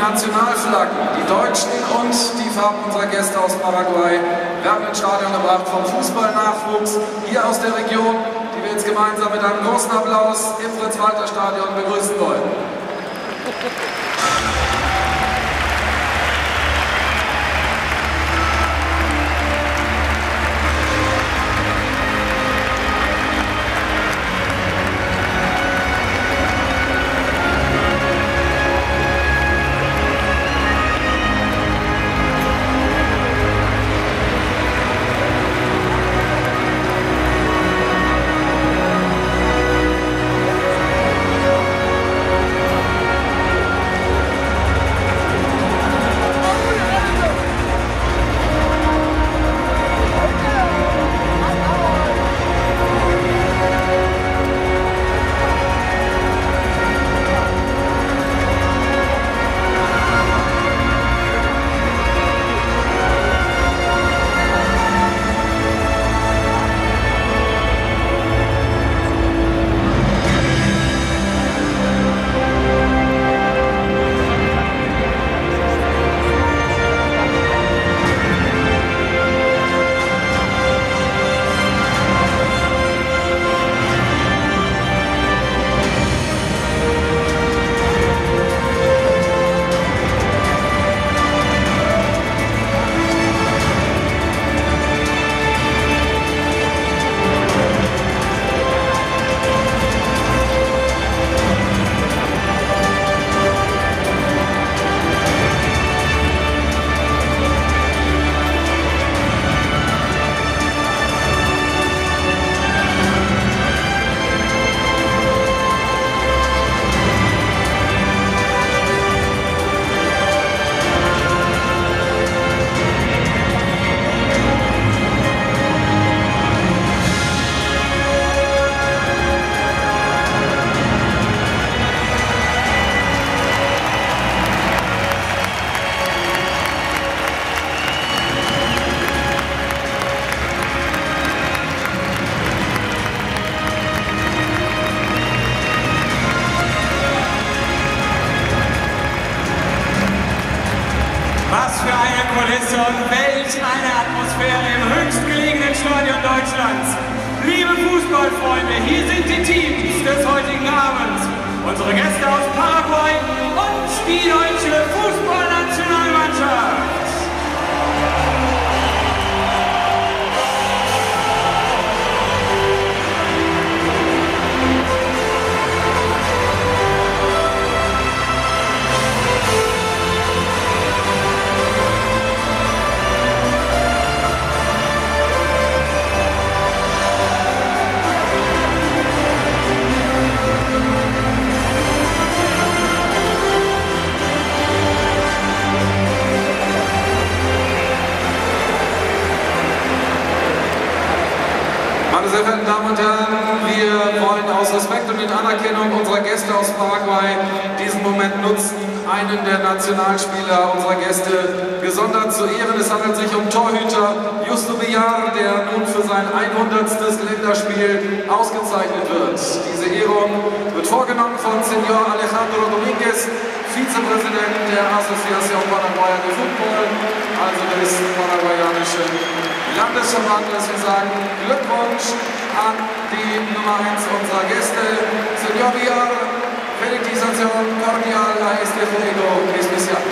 Nationalflaggen, die deutschen und die Farben unserer Gäste aus Paraguay, werden ins Stadion gebracht vom Fußballnachwuchs hier aus der Region, die wir jetzt gemeinsam mit einem großen Applaus im Fritz-Walter-Stadion begrüßen wollen. Deutschlands. Liebe Fußballfreunde, hier sind die Teams des heutigen Abends. Unsere Gäste aus Paraguay und die deutsche Fußballnationalmannschaft. Sehr verehrten Damen und Herren, wir wollen aus Respekt und in Anerkennung unserer Gäste aus Paraguay diesen Moment nutzen, einen der Nationalspieler unserer Gäste gesondert zu ehren. Es handelt sich um Torhüter Justo Villar, der nun für sein 100. Länderspiel ausgezeichnet wird. Diese Ehrung wird vorgenommen von Senor Alejandro Dominguez, Vizepräsident der Asociación Paraguaya de Football, also des paraguayanischen Landesverbandes. Wir sagen Glückwunsch an die Nummer 1 unserer Gäste, Senor Villar, felicitación cordial a este juego especial.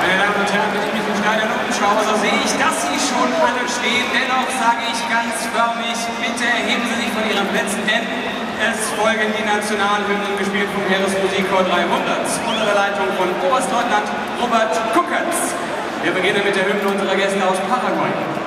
Meine Damen und Herren, wenn ich mich im Stadion umschaue, so sehe ich, dass Sie schon alle stehen. Dennoch sage ich ganz förmlich, bitte heben Sie sich von Ihren Plätzen, denn es folgen die Nationalhymnen, gespielt vom Heeresmusikchor 300 unter Leitung von Oberstleutnant Robert Kuckertz. Wir beginnen mit der Hymne unserer Gäste aus Paraguay.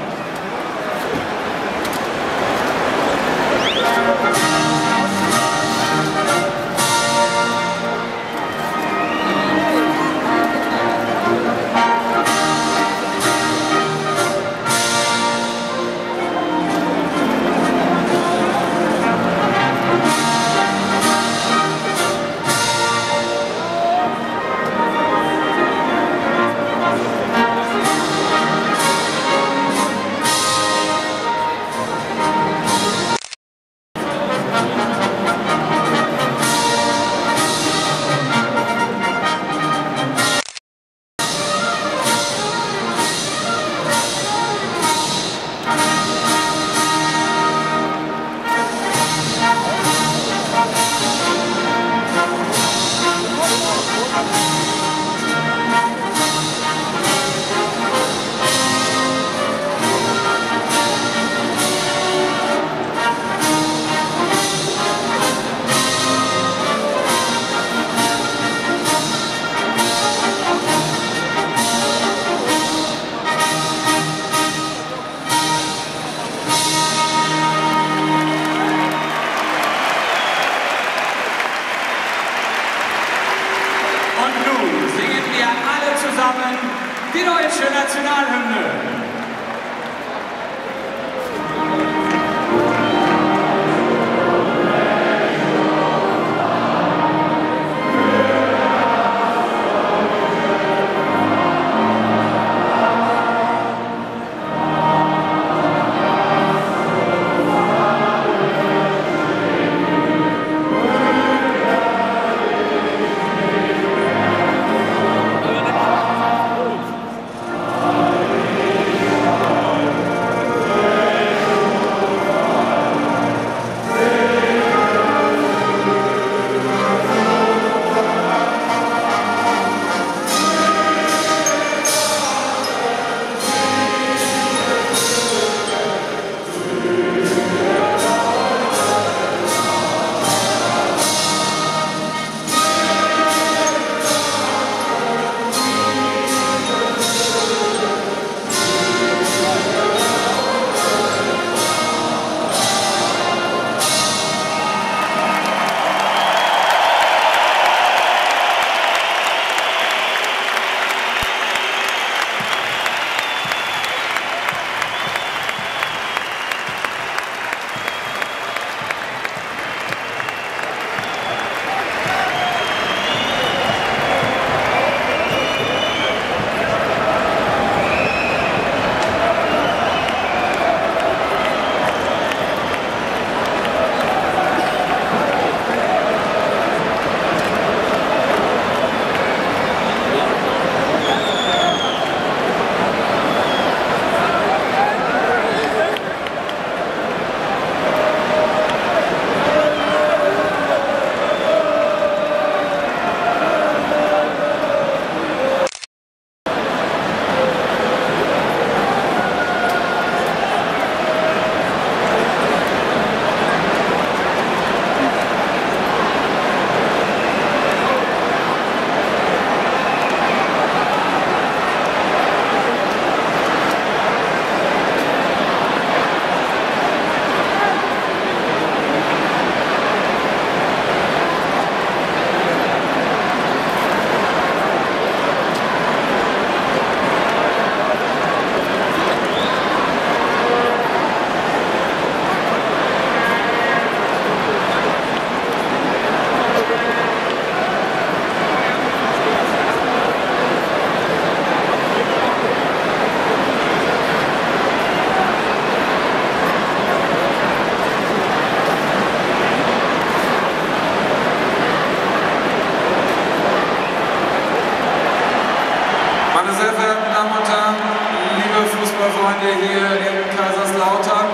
Wochenende hier in Kaiserslautern.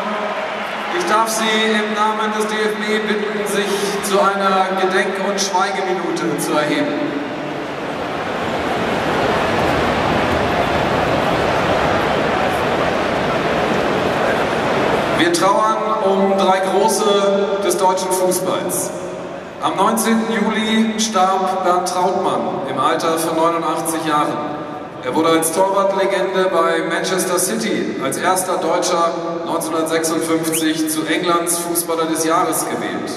Ich darf Sie im Namen des DFB bitten, sich zu einer Gedenk- und Schweigeminute zu erheben. Wir trauern um drei Große des deutschen Fußballs. Am 19. Juli starb Bernd Trautmann im Alter von 89 Jahren. Er wurde als Torwartlegende bei Manchester City als erster Deutscher 1956 zu Englands Fußballer des Jahres gewählt.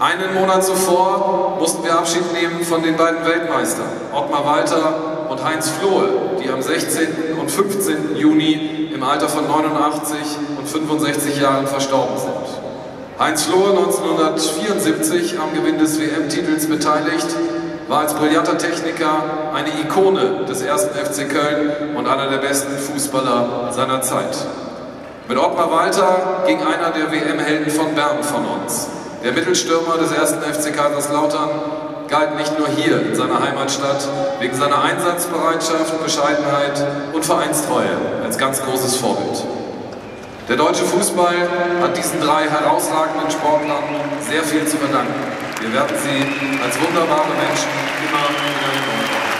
Einen Monat zuvor mussten wir Abschied nehmen von den beiden Weltmeistern, Ottmar Walter und Heinz Flohe, die am 16. und 15. Juni im Alter von 89 und 65 Jahren verstorben sind. Heinz Flohe 1974 am Gewinn des WM-Titels beteiligt, war als brillanter Techniker eine Ikone des ersten FC Köln und einer der besten Fußballer seiner Zeit. Mit Ottmar Walter ging einer der WM-Helden von Bern von uns. Der Mittelstürmer des ersten FC Kaiserslautern galt nicht nur hier in seiner Heimatstadt wegen seiner Einsatzbereitschaft, Bescheidenheit und Vereinstreue als ganz großes Vorbild. Der deutsche Fußball hat diesen drei herausragenden Sportlern sehr viel zu verdanken. Wir werden sie als wunderbare Menschen immer haben.